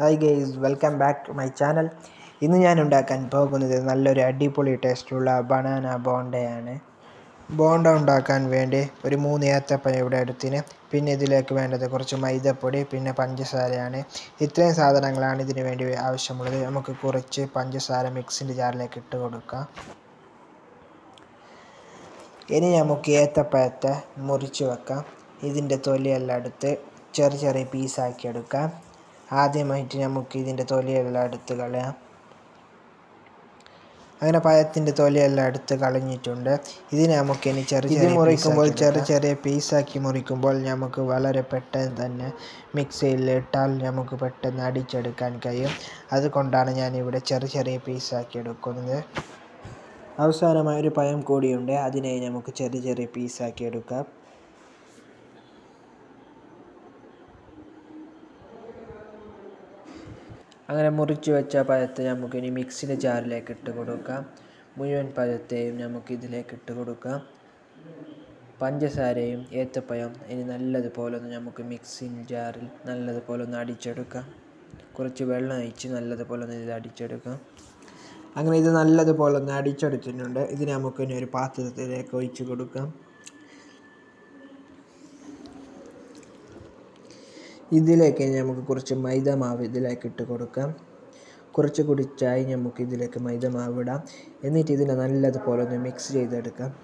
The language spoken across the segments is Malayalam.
Hi guys welcome back to my channel ഇന്ന് ഞാൻ ഉണ്ടാക്കാൻ പോകുന്നത് നല്ലൊരു അടിപൊളി ടേസ്റ്റുള്ള ബനാന ബോണ്ടയാണ് ബോണ്ട ഉണ്ടാക്കാൻ വേണ്ടി ഒരു മൂന്ന് ഏത്തപ്പഴം ഇവിടെ എടുത്തിന്. പിന്നെ ഇതിലേക്ക് വേണ്ടത് കുറച്ച് മൈദപ്പൊടി പിന്നെ പഞ്ചസാരയാണ്. ഇത്രയും സാധനങ്ങളാണ് ഇതിന് വേണ്ടി ആവശ്യമുള്ളത്. നമുക്ക് കുറച്ച് പഞ്ചസാര മിക്സിന്റെ ജാറിലേക്ക് ഇട്ട് കൊടുക്കാം. ഇനി നമുക്ക് ഏത്തപ്പഴത്തെ മുറിച്ച് വെക്കാം. ഇതിന്റെ തൊലിയെല്ലാം എടുത്ത് ചെറിയ ചെറിയ പീസാക്കി എടുക്കാം. ആദ്യമായിട്ട് നമുക്ക് ഇതിന്റെ തൊലിയെല്ലാം എടുത്ത് കളയാം. അങ്ങനെ പഴത്തിന്റെ തൊലിയെല്ലാം എടുത്ത് കളഞ്ഞിട്ടുണ്ട്. ഇതിനെ നമുക്ക് ഇനി ചെറിയ ചെറിയ മുറിക്കുമ്പോൾ ചെറിയ ചെറിയ പീസാക്കി മുറിക്കുമ്പോൾ നമുക്ക് വളരെ പെട്ടെന്ന് തന്നെ മിക്സിയിൽ ഇട്ടാൽ നമുക്ക് പെട്ടെന്ന് അടിച്ചെടുക്കാൻ കഴിയും. അതുകൊണ്ടാണ് ഞാനിവിടെ ചെറിയ ചെറിയ പീസാക്കി എടുക്കുന്നത്. അവസാനമായി ഒരു പഴം കൂടിയുണ്ട്. അതിനെ നമുക്ക് ചെറിയ ചെറിയ പീസാക്കി എടുക്കാം. അങ്ങനെ മുറിച്ച് വെച്ച പഴത്തെ നമുക്ക് ഇനി മിക്സിന്റെ ജാറിലേക്ക് ഇട്ട് കൊടുക്കാം. മുഴുവൻ പഴത്തെയും നമുക്ക് ഇതിലേക്ക് ഇട്ട് കൊടുക്കാം. പഞ്ചസാരയും ഏത്തപ്പഴം ഇനി നല്ലതുപോലെ ഒന്ന് നമുക്ക് മിക്സിങ് ജാറിൽ നല്ലതുപോലെ ഒന്ന് അടിച്ചെടുക്കാം. കുറച്ച് വെള്ളം ഒഴിച്ച് നല്ലതുപോലെ ഒന്ന് ഇത് അടിച്ചെടുക്കാം. അങ്ങനെ ഇത് നല്ലതുപോലെ ഒന്ന് അടിച്ചെടുത്തിട്ടുണ്ട്. ഇത് നമുക്ക് ഇനി ഒരു പാത്രത്തിലേക്ക് ഒഴിച്ച് കൊടുക്കാം. ഇതിലേക്ക് നമുക്ക് കുറച്ച് മൈദ മാവ് ഇതിലേക്ക് ഇട്ട് കൊടുക്കാം. കുറച്ച് കൂടി ചായ നമുക്ക് ഇതിലേക്ക് മൈദ മാവ് ഇടാം. എന്നിട്ട് ഇതിനെ നല്ലതുപോലെ ഒന്ന് മിക്സ് ചെയ്തെടുക്കാം.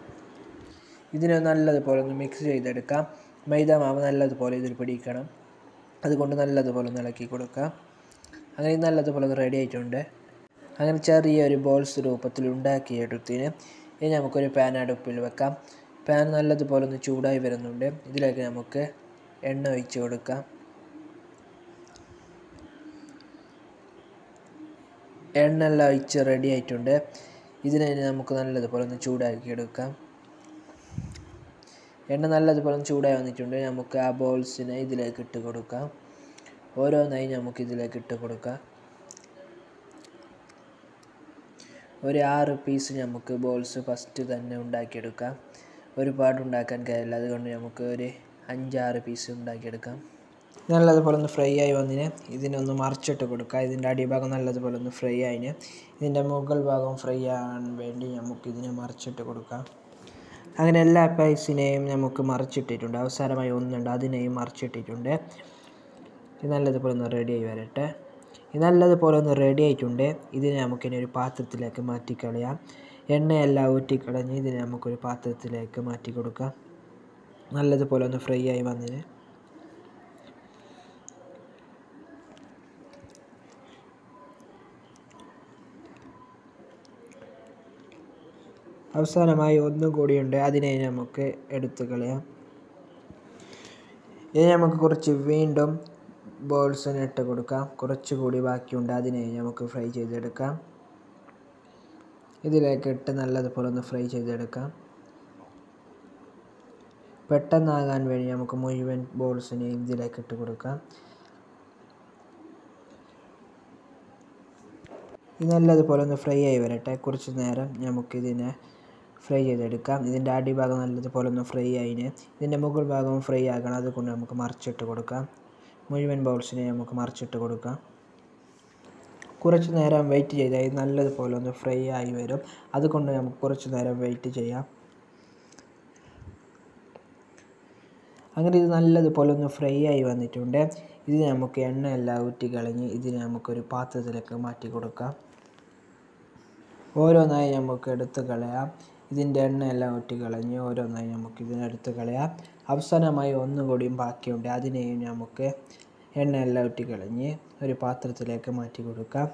ഇതിനെ നല്ലതുപോലെ ഒന്ന് മിക്സ് ചെയ്തെടുക്കാം. മൈദ മാവ് നല്ലതുപോലെ ഇതിൽ പിടിക്കണം. അതുകൊണ്ട് നല്ലതുപോലെ ഒന്ന് ഇളക്കി കൊടുക്കാം. അങ്ങനെ നല്ലതുപോലെ ഒന്ന് റെഡി ആയിട്ടുണ്ട്. അങ്ങനെ ചെറിയൊരു ബോൾസ് രൂപത്തിൽ ഉണ്ടാക്കിയെടുത്തിന് ഇനി നമുക്കൊരു പാൻ അടുപ്പിൽ വെക്കാം. പാൻ നല്ലതുപോലെ ഒന്ന് ചൂടായി വരുന്നുണ്ട്. ഇതിലേക്ക് നമുക്ക് എണ്ണ ഒഴിച്ച് കൊടുക്കാം. എണ്ണ എല്ലാം ഒഴിച്ച് റെഡി ആയിട്ടുണ്ട്. ഇതിനെ നമുക്ക് നല്ലതുപോലെ ഒന്ന് ചൂടാക്കി എടുക്കാം. എണ്ണ നല്ലതുപോലെ ചൂടായി വന്നിട്ടുണ്ട്. നമുക്ക് ആ ബോൾസിനെ ഇതിലേക്ക് ഇട്ട് കൊടുക്കാം. ഓരോന്നായി നമുക്ക് ഇതിലേക്ക് ഇട്ട് കൊടുക്കാം. ഒരു ആറ് പീസ് നമുക്ക് ബോൾസ് ഫസ്റ്റ് തന്നെ ഉണ്ടാക്കിയെടുക്കാം. ഒരുപാട് ഉണ്ടാക്കാൻ കഴിയില്ല. അതുകൊണ്ട് നമുക്ക് ഒരു അഞ്ചാറ് പീസ് ഉണ്ടാക്കിയെടുക്കാം. നല്ലതുപോലെ ഒന്ന് ഫ്രൈ ആയി വന്നിന്. ഇതിനൊന്ന് മറിച്ചിട്ട് കൊടുക്കുക ഇതിന്റെ അടിഭാഗം നല്ലതുപോലെ ഒന്ന് ഫ്രൈ ആയിന്. ഇതിന്റെ മുകൾ ഭാഗം ഫ്രൈ ആകാൻ വേണ്ടി നമുക്ക് ഇതിനെ മറിച്ചിട്ട് കൊടുക്കാം. അങ്ങനെ എല്ലാ പൈസിനെയും നമുക്ക് മറിച്ചിട്ടിട്ടുണ്ട്. അവസാനമായി ഒന്നുണ്ട്. അതിനെയും മറിച്ചിട്ടിട്ടുണ്ട്. ഇത് നല്ലതുപോലെ ഒന്ന് റെഡി ആയി വരട്ടെ. ഇത് നല്ലതുപോലെ ഒന്ന് റെഡി ആയിട്ടുണ്ട്. ഇതിനെ നമുക്കിനി ഒരു പാത്രത്തിലേക്ക് മാറ്റിക്കളയാം എണ്ണയെല്ലാം ഊറ്റിക്കളഞ്ഞ് ഇതിനെ നമുക്കൊരു പാത്രത്തിലേക്ക് മാറ്റി കൊടുക്കാം. നല്ലതുപോലെ ഒന്ന് ഫ്രൈ ആയി വന്നിന്. അവസാനമായി ഒന്നും കൂടിയുണ്ട്. അതിനെ നമുക്ക് എടുത്തു കളയാം. ഇനി നമുക്ക് കുറച്ച് വീണ്ടും ബോൾസിന് ഇട്ട് കൊടുക്കാം. കുറച്ചുകൂടി ബാക്കിയുണ്ട്. അതിനെ നമുക്ക് ഫ്രൈ ചെയ്തെടുക്കാം. ഇതിലേക്ക് ഇട്ട് നല്ലതുപോലെ ഒന്ന് ഫ്രൈ ചെയ്തെടുക്കാം. പെട്ടെന്നാകാൻ വേണ്ടി നമുക്ക് മുഴുവൻ ബോൾസിനെ ഇതിലേക്ക് ഇട്ട് കൊടുക്കാം. നല്ലതുപോലെ ഒന്ന് ഫ്രൈ ആയി വരട്ടെ. കുറച്ച് നേരം നമുക്കിതിനെ ഫ്രൈ ചെയ്തെടുക്കാം. ഇതിന്റെ അടിഭാഗം നല്ലതുപോലെ ഒന്ന് ഫ്രൈ ആയിന്. ഇതിന്റെ മുകൾ ഭാഗവും ഫ്രൈ ആകണം. അതുകൊണ്ട് നമുക്ക് മറിച്ചിട്ട് കൊടുക്കാം. മുഴുവൻ ബൗൾസിനെ നമുക്ക് മറിച്ചിട്ട് കൊടുക്കാം. കുറച്ച് നേരം വെയിറ്റ് ചെയ്താൽ ഇത് നല്ലതുപോലെ ഒന്ന് ഫ്രൈ ആയി വരും. അതുകൊണ്ട് നമുക്ക് കുറച്ച് നേരം വെയിറ്റ് ചെയ്യാം. അങ്ങനെ ഇത് നല്ലതുപോലെ ഒന്ന് ഫ്രൈ ആയി വന്നിട്ടുണ്ട്. ഇത് നമുക്ക് എണ്ണയെല്ലാം ഊറ്റി കളഞ്ഞ് ഇതിനെ നമുക്കൊരു പാത്രത്തിലേക്ക് മാറ്റി കൊടുക്കാം. ഓരോന്നായി നമുക്ക് എടുത്ത് കളയാം. ഇതിന്റെ എണ്ണയെല്ലാം ഊറ്റി കളഞ്ഞ് ഓരോന്നായി നമുക്ക് ഇതിനെടുത്ത് കളയാം. അവസാനമായി ഒന്നുകൂടിയും ബാക്കിയുണ്ട്. അതിനെയും നമുക്ക് എണ്ണയെല്ലാം ഊറ്റി കളഞ്ഞ് ഒരു പാത്രത്തിലേക്ക് മാറ്റി കൊടുക്കാം.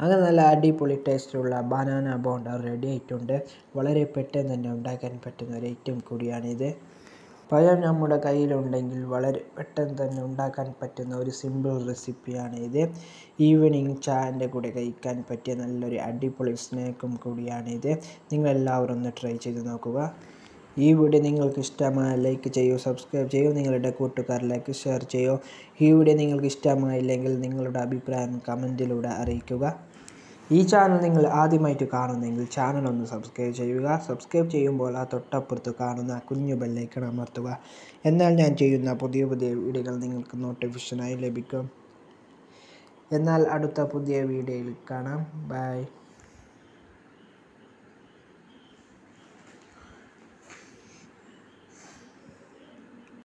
അങ്ങനെ നല്ല അടിപൊളി ടേസ്റ്റുള്ള ബനാന ബോണ്ട റെഡി ആയിട്ടുണ്ട്. വളരെ പെട്ടെന്ന് തന്നെ ഉണ്ടാക്കാൻ പറ്റുന്ന ഒരു ഐറ്റം കൂടിയാണിത്. പഴം നമ്മുടെ കയ്യിലുണ്ടെങ്കിൽ വളരെ പെട്ടെന്ന് തന്നെ ഉണ്ടാക്കാൻ പറ്റുന്ന ഒരു സിമ്പിൾ റെസിപ്പിയാണ് ഇത്. ഈവനിങ് ചായന്റെ കൂടെ കഴിക്കാൻ പറ്റിയ നല്ലൊരു അടിപൊളി സ്നാക്കും കൂടിയാണിത് നിങ്ങളെല്ലാവരും ഒന്ന് ട്രൈ ചെയ്ത് നോക്കുക. ഈ വീഡിയോ നിങ്ങൾക്ക് ഇഷ്ടമായ ലൈക്ക് ചെയ്യൂ സബ്സ്ക്രൈബ് ചെയ്യൂ നിങ്ങളുടെ കൂട്ടുകാരിലേക്ക് ഷെയർ ചെയ്യൂ. ഈ വീഡിയോ നിങ്ങൾക്ക് ഇഷ്ടമായില്ലെങ്കിൽ നിങ്ങളുടെ അഭിപ്രായം കമന്റിലൂടെ അറിയിക്കുക. ഈ ചാനൽ നിങ്ങൾ ആദ്യമായിട്ട് കാണുന്നെങ്കിൽ ചാനൽ ഒന്ന് സബ്സ്ക്രൈബ് ചെയ്യുക. സബ്സ്ക്രൈബ് ചെയ്യുമ്പോൾ ആ തൊട്ടപ്പുറത്ത് കാണുന്ന കുഞ്ഞു ബെല്ലൈക്കൺ അമർത്തുക. എന്നാൽ ഞാൻ ചെയ്യുന്ന പുതിയ പുതിയ വീഡിയോകൾ നിങ്ങൾക്ക് നോട്ടിഫിക്കേഷനായി ലഭിക്കും. എന്നാൽ അടുത്ത പുതിയ വീഡിയോയിൽ കാണാം. ബൈ